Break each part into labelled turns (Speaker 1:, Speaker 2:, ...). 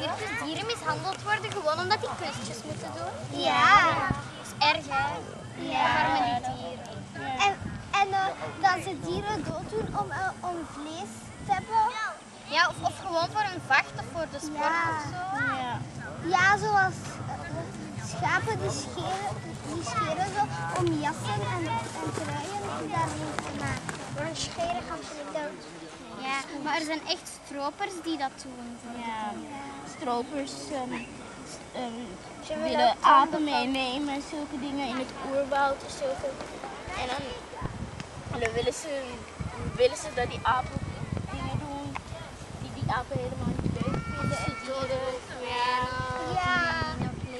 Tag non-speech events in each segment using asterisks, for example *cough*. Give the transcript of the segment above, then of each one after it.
Speaker 1: circus dieren mishandeld worden gewoon omdat die kunstjes moeten doen?
Speaker 2: Ja.
Speaker 1: Dat is erg hè? Ja. Arme die dieren.
Speaker 2: En, en eh, dat ze dieren dood doen om, eh, om vlees te hebben.
Speaker 1: Ja, of, of gewoon voor een vacht of voor de sport
Speaker 2: Ja.
Speaker 1: of zo.
Speaker 2: Ja, zoals eh, schapen die scheren, die scheren zo om jassen en, en truien daarmee te maken. Een scheren gaan ze niet dood.
Speaker 1: Ja, maar er zijn echt stropers die dat doen.
Speaker 3: Ja, stropers ehm, ehm,
Speaker 2: willen
Speaker 3: apen meenemen en zulke dingen in het oerwoud of zulke. En dan, en dan willen, ze, willen ze dat die apen dingen doen die die apen helemaal niet leuk vinden. En dieren.
Speaker 2: Ja.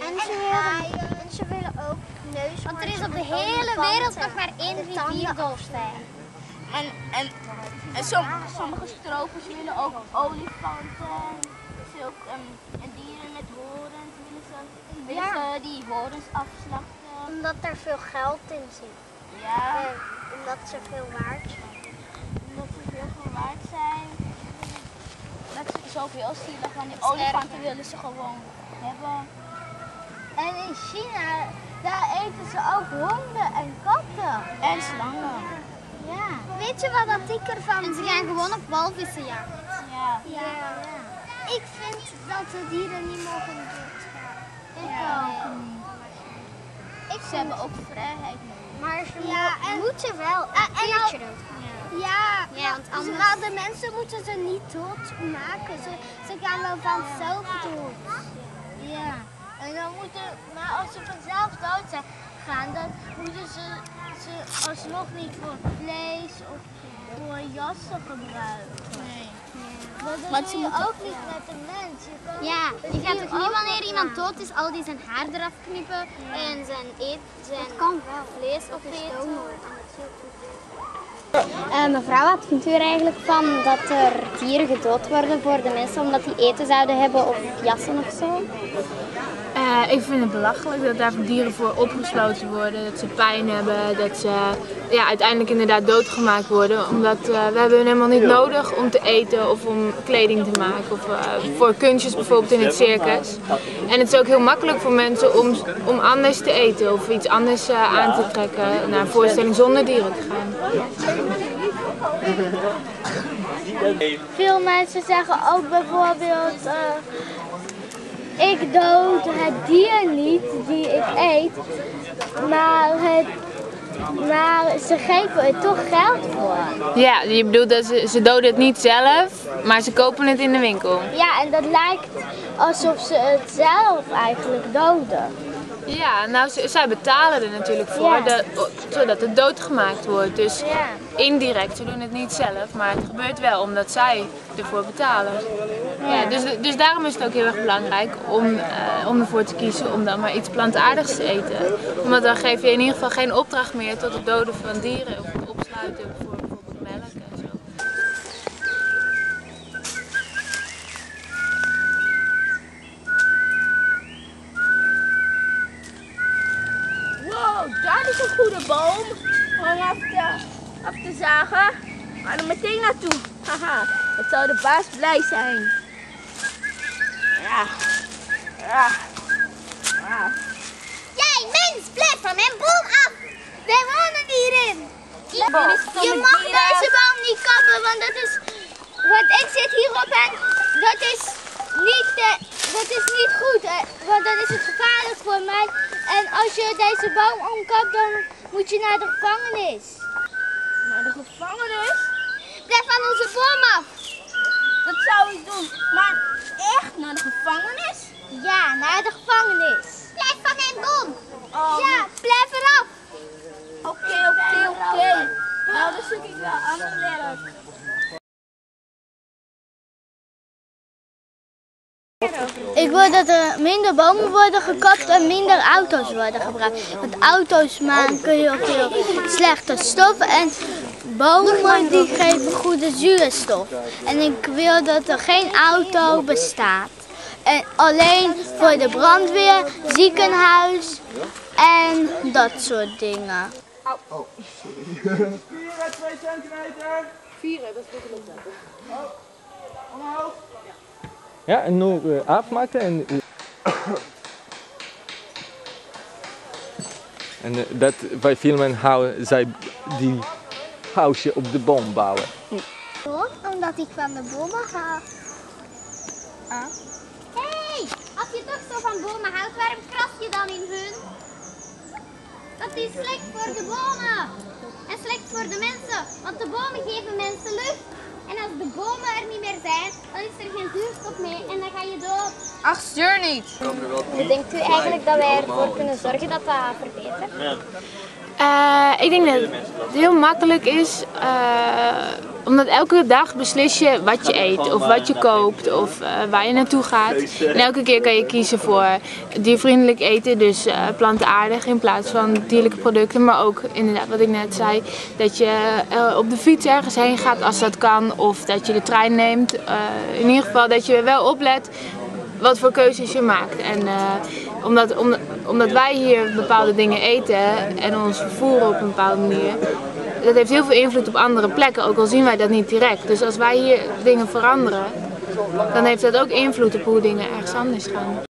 Speaker 2: En ze willen, en ze willen ook neus.
Speaker 1: Want er is op de hele wereld nog maar één rivierdolfijn.
Speaker 3: En, en, en som- sommige stropers willen ook olifanten, zulke, ehm, en dieren met horens willen ze, willen ze die horens afslachten.
Speaker 2: Omdat er veel geld in zit.
Speaker 3: Ja,
Speaker 2: En omdat ze veel waard zijn.
Speaker 3: omdat ze heel veel waard zijn. Dat is zoveel zielig, want die olifanten willen ze gewoon hebben.
Speaker 2: En in China, daar eten ze ook honden en katten.
Speaker 3: En slangen.
Speaker 2: Ja. Weet je wat dat ik ervan
Speaker 1: En ze gaan gewoon op walvissen jagen.
Speaker 3: Ja.
Speaker 2: Ja. Ik vind dat de dieren niet mogen doodgaan. Ik
Speaker 3: Ja.
Speaker 2: ook niet. Ik
Speaker 3: Ze hebben ook vrijheid.
Speaker 2: Maar ze ja, en, moeten wel. En, en
Speaker 1: Keertje
Speaker 2: al- ja,
Speaker 1: Ja, want anders-
Speaker 2: maar de mensen moeten ze niet dood maken. Ze, ze gaan wel vanzelf dood. Ja. En dan moeten, maar als ze vanzelf dood zijn gaan, dan moeten ze ze alsnog niet voor vlees of voor jassen gebruiken.
Speaker 3: Nee.
Speaker 2: Dat
Speaker 3: Want
Speaker 2: doe
Speaker 3: ze
Speaker 2: je
Speaker 3: moeten-
Speaker 2: ook niet met een mens. Je kan
Speaker 1: Ja, je gaat toch niet wanneer iemand dood is, al die zijn haar eraf knippen en zijn, eet, zijn
Speaker 2: kan wel.
Speaker 1: vlees opeten.
Speaker 4: Eh, mevrouw, wat vindt u er eigenlijk van dat er dieren gedood worden voor de mensen omdat die eten zouden hebben of jassen of zo?
Speaker 5: Eh, ik vind het belachelijk dat daar dieren voor opgesloten worden, dat ze pijn hebben, dat ze ja, uiteindelijk inderdaad doodgemaakt worden. Omdat eh, we hebben hun helemaal niet nodig om te eten of om kleding te maken of eh, voor kunstjes bijvoorbeeld in het circus. En het is ook heel makkelijk voor mensen om, om anders te eten of iets anders aan te trekken, naar een voorstelling zonder dieren te gaan.
Speaker 2: Veel mensen zeggen ook bijvoorbeeld, eh, ik dood het dier niet die ik eet, maar, het, maar ze geven er toch geld voor.
Speaker 5: Ja, je bedoelt dat ze, ze doden het niet zelf, maar ze kopen het in de winkel.
Speaker 2: Ja, en dat lijkt alsof ze het zelf eigenlijk doden.
Speaker 5: Ja, nou, zij betalen er natuurlijk voor,
Speaker 2: Ja.
Speaker 5: dat- zodat het doodgemaakt wordt. Dus
Speaker 2: Ja.
Speaker 5: indirect, ze doen het niet zelf, maar het gebeurt wel omdat zij ervoor betalen. Ja. dus, dus daarom is het ook heel erg belangrijk om, eh, om ervoor te kiezen om dan maar iets plantaardigs te eten. Want dan geef je in ieder geval geen opdracht meer tot het doden van dieren of het opsluiten voor bijvoorbeeld melk en zo.
Speaker 3: Wow, daar is een goede boom. Om af te, af te zagen. Maar er meteen naartoe. *laughs* Haha, dat zou de baas blij zijn. Ja. Ja. Ja.
Speaker 2: Jij mens, blijf van mijn boom af! Wij wonen hierin! Je, je mag deze boom niet kappen, want dat is... Want ik zit hierop en dat is niet, eh, dat is niet goed, eh, want dan is het gevaarlijk voor mij. En als je deze boom omkapt, dan moet je naar de gevangenis.
Speaker 3: Naar de gevangenis?
Speaker 2: Blijf van onze boom af!
Speaker 3: Dat zou ik doen. Maar echt naar de gevangenis?
Speaker 2: Ja, naar de gevangenis. Blijf van mijn boom!
Speaker 3: Oh,
Speaker 2: Ja, blijf eraf!
Speaker 3: Oké, oké, oké. Nou, dan zoek ik wel ander werk.
Speaker 2: Ik wil dat er minder bomen worden gekapt en minder auto's worden gebruikt. Want auto's maken heel veel slechte stoffen en bomen die geven goede zuurstof. En ik wil dat er geen auto bestaat. En alleen voor de brandweer, ziekenhuis en dat soort dingen.
Speaker 6: 4 bij 2 centimeter. 4 dat is goed genoeg. Omhoog.
Speaker 7: Ja, en nu eh, afmaken en... En eh, dat, wij filmen hoe zij die huisje op de boom bouwen.
Speaker 1: Omdat ik van de bomen ga.
Speaker 2: Ah.
Speaker 1: hey, als je toch zo van bomen houdt, waarom kras je dan in hun? Dat is slecht voor de bomen. En slecht voor de mensen. Want de bomen geven mensen lucht. En als de bomen er niet meer zijn, dan is er geen zuurstof meer en dan ga je dood.
Speaker 3: Ach, stuur niet.
Speaker 4: Denkt u eigenlijk dat wij ervoor kunnen zorgen dat dat verbetert?
Speaker 5: Eh, ik denk dat het heel makkelijk is, eh, omdat elke dag beslis je wat je eet of wat je koopt of eh, waar je naartoe gaat. En elke keer kan je kiezen voor diervriendelijk eten, dus eh, plantaardig in plaats van dierlijke producten. Maar ook inderdaad wat ik net zei, dat je eh, op de fiets ergens heen gaat als dat kan of dat je de trein neemt. In ieder geval dat je wel oplet wat voor keuzes je maakt. En omdat, omdat, omdat wij hier bepaalde dingen eten en ons vervoeren op een bepaalde manier, dat heeft heel veel invloed op andere plekken, ook al zien wij dat niet direct. Dus als wij hier dingen veranderen, dan heeft dat ook invloed op hoe dingen ergens anders gaan.